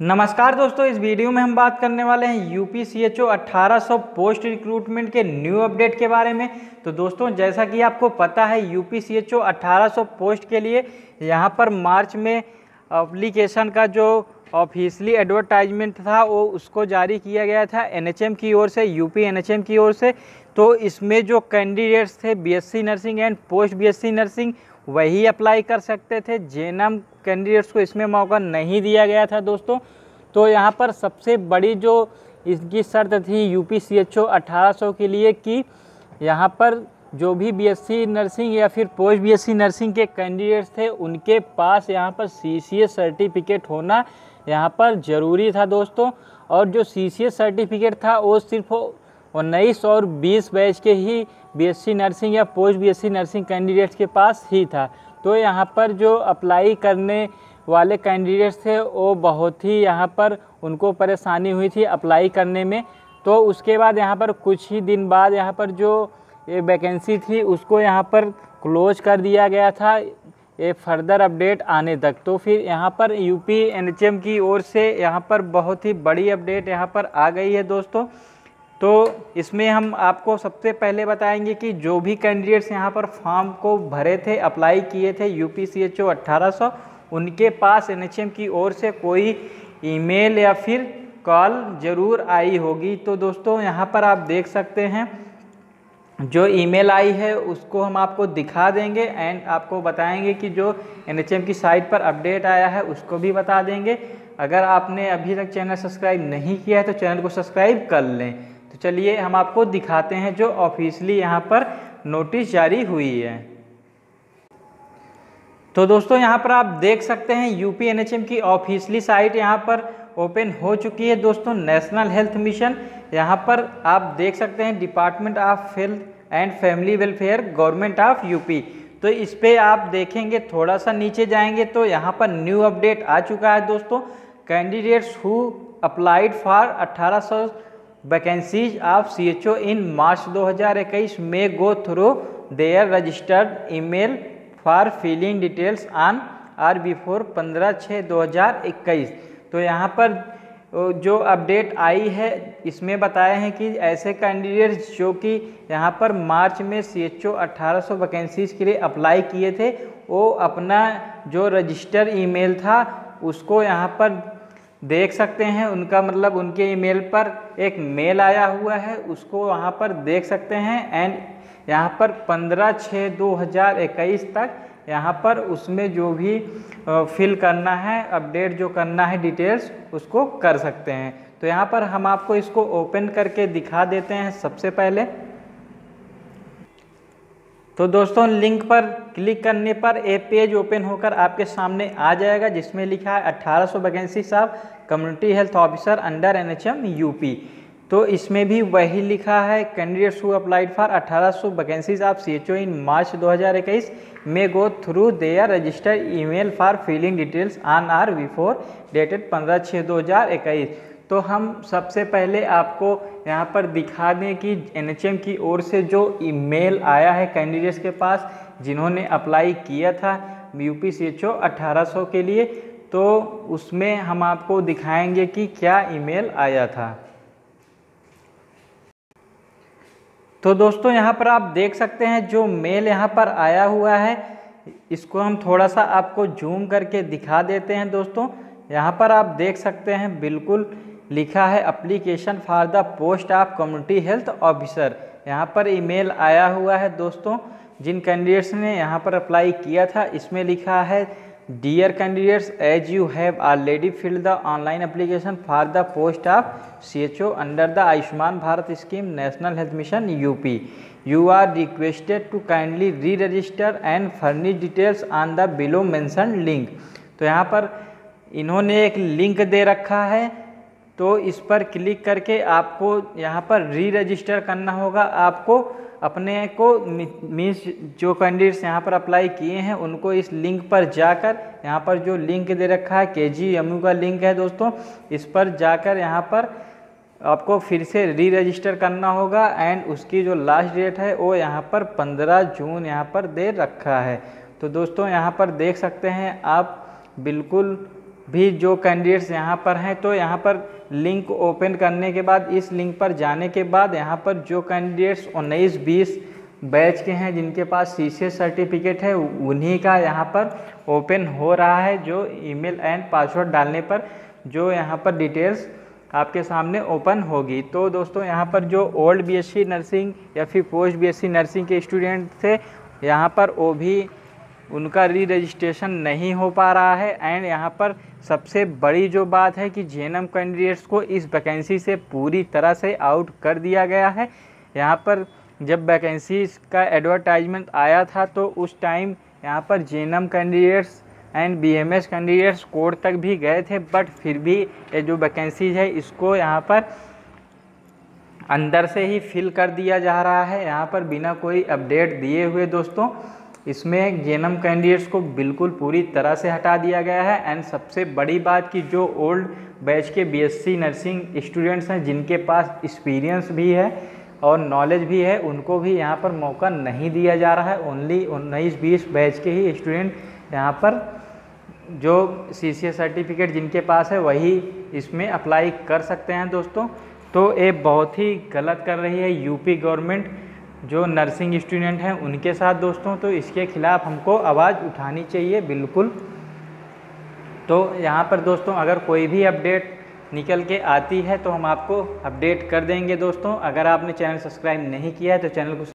नमस्कार दोस्तों, इस वीडियो में हम बात करने वाले हैं U P C H O अट्ठारह पोस्ट रिक्रूटमेंट के न्यू अपडेट के बारे में। तो दोस्तों, जैसा कि आपको पता है U P C H O अट्ठारह पोस्ट के लिए यहाँ पर मार्च में अप्लीकेशन का जो ऑफिशियली एडवर्टाइजमेंट था, वो उसको जारी किया गया था एनएचएम की ओर से, यूपी एनएचएम की ओर से। तो इसमें जो कैंडिडेट्स थे B Sc nursing and post B Sc nursing वही अप्लाई कर सकते थे। जेनम कैंडिडेट्स को इसमें मौका नहीं दिया गया था दोस्तों। तो यहाँ पर सबसे बड़ी जो इसकी शर्त थी U P C H O के लिए कि यहाँ पर जो भी बीएससी नर्सिंग या फिर पोस्ट बीएससी नर्सिंग के कैंडिडेट्स थे, उनके पास यहाँ पर सी सर्टिफिकेट होना यहाँ पर ज़रूरी था दोस्तों। और जो सी सर्टिफिकेट था, वो सिर्फ़ उन्नीस और बीस बैच के ही बीएससी नर्सिंग या पोस्ट बीएससी नर्सिंग कैंडिडेट्स के पास ही था। तो यहाँ पर जो अप्लाई करने वाले कैंडिडेट्स थे, वो बहुत ही यहाँ पर उनको परेशानी हुई थी अप्लाई करने में। तो उसके बाद यहाँ पर कुछ ही दिन बाद यहाँ पर जो वैकेंसी थी, उसको यहाँ पर क्लोज कर दिया गया था, ये फर्दर अपडेट आने तक। तो फिर यहाँ पर यूपी एनएचएम की ओर से यहाँ पर बहुत ही बड़ी अपडेट यहाँ पर आ गई है दोस्तों। तो इसमें हम आपको सबसे पहले बताएँगे कि जो भी कैंडिडेट्स यहाँ पर फॉर्म को भरे थे अप्लाई किए थे U P C H O अट्ठारह उनके पास एन एच एम की ओर से कोई ईमेल या फिर कॉल ज़रूर आई होगी। तो दोस्तों, यहाँ पर आप देख सकते हैं, जो ईमेल आई है उसको हम आपको दिखा देंगे एंड आपको बताएँगे कि जो एनएचएम की साइट पर अपडेट आया है उसको भी बता देंगे। अगर आपने अभी तक चैनल सब्सक्राइब नहीं किया है तो चैनल को सब्सक्राइब कर लें। तो चलिए हम आपको दिखाते हैं जो ऑफिशियली यहाँ पर नोटिस जारी हुई है। तो दोस्तों, यहाँ पर आप देख सकते हैं यूपी एनएचएम की ऑफिशियली साइट यहाँ पर ओपन हो चुकी है। दोस्तों, नेशनल हेल्थ मिशन, यहाँ पर आप देख सकते हैं department of health and family welfare, government of UP. तो इस पर आप देखेंगे थोड़ा सा नीचे जाएँगे तो यहाँ पर न्यू अपडेट आ चुका है। दोस्तों, candidates who applied for 1800 vacancies of C H O in March 2021 में go through their registered email for filling details on or before पंद्रह छः दो हज़ार इक्कीस तो यहाँ पर जो अपडेट आई है, इसमें बताए हैं कि ऐसे कैंडिडेट्स जो कि यहाँ पर मार्च में सी एच ओ अट्ठारह सौ वैकेंसीज के लिए अप्लाई किए थे, वो अपना जो रजिस्टर ईमेल था, उसको यहाँ पर देख सकते हैं, उनका मतलब उनके ईमेल पर एक मेल आया हुआ है, उसको वहाँ पर देख सकते हैं एंड यहाँ पर पंद्रह छः दो हज़ार इक्कीस तक यहाँ पर उसमें जो भी फिल करना है अपडेट जो करना है डिटेल्स उसको कर सकते हैं। तो यहाँ पर हम आपको इसको ओपन करके दिखा देते हैं सबसे पहले। तो दोस्तों लिंक पर क्लिक करने पर ए पेज ओपन होकर आपके सामने आ जाएगा, जिसमें लिखा है 1800 वैकेंसी साहब community health officer under NHM UP तो इसमें भी वही लिखा है कैंडिडेट्स हु अप्लाइड फॉर 1800 सौ vacancies of C H O in March 2021 में go through their registered email for filling details on or before dated पंद्रह छः दो हज़ार इक्कीस. तो हम सबसे पहले आपको यहाँ पर दिखा दें कि एनएचएम की ओर से जो ईमेल आया है कैंडिडेट्स के पास, जिन्होंने अप्लाई किया था U P C H O अट्ठारह के लिए तो उसमें हम आपको दिखाएँगे कि क्या ईमेल आया था। तो दोस्तों, यहाँ पर आप देख सकते हैं जो मेल यहाँ पर आया हुआ है, इसको हम थोड़ा सा आपको जूम करके दिखा देते हैं दोस्तों। यहाँ पर आप देख सकते हैं बिल्कुल लिखा है application for the post of community health officer यहाँ पर ईमेल आया हुआ है दोस्तों, जिन कैंडिडेट्स ने यहाँ पर अप्लाई किया था, इसमें लिखा है dear candidates as you have already filled the online application for the post of C H O under the Ayushman Bharat scheme national health mission UP you are requested to kindly re register and furnish details on the below mentioned link तो यहाँ पर इन्होंने एक link दे रखा है तो इस पर क्लिक करके आपको यहाँ पर री रजिस्टर करना होगा। आपको अपने को मीन्स जो कैंडिडेट्स यहाँ पर अप्लाई किए हैं, उनको इस लिंक पर जाकर, यहाँ पर जो लिंक दे रखा है के जी एम यू का लिंक है दोस्तों, इस पर जाकर यहाँ पर आपको फिर से री रजिस्टर करना होगा एंड उसकी जो लास्ट डेट है, वो यहाँ पर 15 जून यहाँ पर दे रखा है। तो दोस्तों, यहाँ पर देख सकते हैं आप, बिल्कुल भी जो कैंडिडेट्स यहाँ पर हैं तो यहाँ पर लिंक ओपन करने के बाद, इस लिंक पर जाने के बाद यहाँ पर जो कैंडिडेट्स उन्नीस बीस बैच के हैं, जिनके पास सी सर्टिफिकेट है, उन्हीं का यहाँ पर ओपन हो रहा है, जो ईमेल एंड पासवर्ड डालने पर जो यहाँ पर डिटेल्स आपके सामने ओपन होगी। तो दोस्तों, यहाँ पर जो ओल्ड बीएससी नर्सिंग या फिर पोस्ट बीएससी नर्सिंग के स्टूडेंट थे, यहाँ पर वो भी उनका री रजिस्ट्रेशन नहीं हो पा रहा है एंड यहाँ पर सबसे बड़ी जो बात है कि जेएनएम कैंडिडेट्स को इस वैकेंसी से पूरी तरह से आउट कर दिया गया है। यहाँ पर जब वैकेंसी का एडवर्टाइजमेंट आया था तो उस टाइम यहाँ पर GNM candidates and B M S candidates court तक भी गए थे बट फिर भी ये जो वैकेंसीज है, इसको यहाँ पर अंदर से ही फिल कर दिया जा रहा है। यहाँ पर बिना कोई अपडेट दिए हुए दोस्तों इसमें जेनम कैंडिडेट्स को बिल्कुल पूरी तरह से हटा दिया गया है। एंड सबसे बड़ी बात कि जो ओल्ड बैच के बीएससी नर्सिंग स्टूडेंट्स हैं, जिनके पास एक्सपीरियंस भी है और नॉलेज भी है, उनको भी यहाँ पर मौका नहीं दिया जा रहा है। ओनली उन्नीस बीस बैच के ही स्टूडेंट यहाँ पर जो सी सर्टिफिकेट जिनके पास है, वही इसमें अप्लाई कर सकते हैं दोस्तों। तो ये बहुत ही गलत कर रही है। यूपी गवर्नमेंट जो नर्सिंग स्टूडेंट हैं उनके साथ दोस्तों तो इसके खिलाफ़ हमको आवाज़ उठानी चाहिए बिल्कुल। तो यहाँ पर दोस्तों, अगर कोई भी अपडेट निकल के आती है तो हम आपको अपडेट कर देंगे दोस्तों। अगर आपने चैनल सब्सक्राइब नहीं किया है तो चैनल को